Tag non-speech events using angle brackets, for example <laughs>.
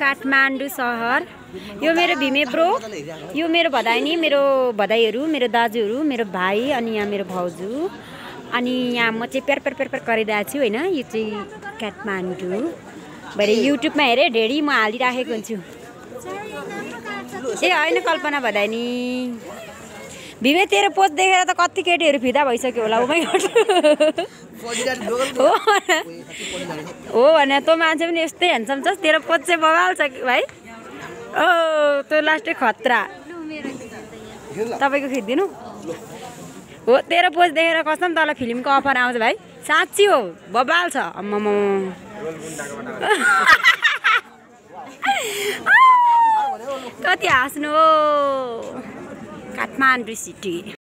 काठमाडौँ सहर। यो मेरो भिमे प्रो यो मेरो भदाइनी मेरो भदाईहरू मेरो दाजुहरू मेरो भाइ अनि यहाँ मेरो भाउजू। अनि यहाँ म चाहिँ प्यार प्यार प्यार प्यार गरिरहेको छु होइन? यो चाहिँ काठमाडौँ। भरे युट्युबमा हेरेँ ढेडी म हालिराखेको हुन्छु। ए होइन कल्पना भदाइनी। भिमे तेरो पोस्ट देखेर त कति केटीहरू फिदा भइसक्यो होला उमै भने हो भने तँ मान्छे पनि यस्तै ह्यान्डसम छस् तेरो पोस्ट चाहिँ बगाल छ कि भाइ? ओ त्यो लास्टै खतरा। तपाईँको खिचिदिनु? हो तेरो पोस्ट देखेर कसम तँलाई फिल्मको अफर आउँछ भाइ। साँच्ची हो बबाल छ। आम्मामा <laughs> कति हाँस्नु हो। काठमाडौँ सिटी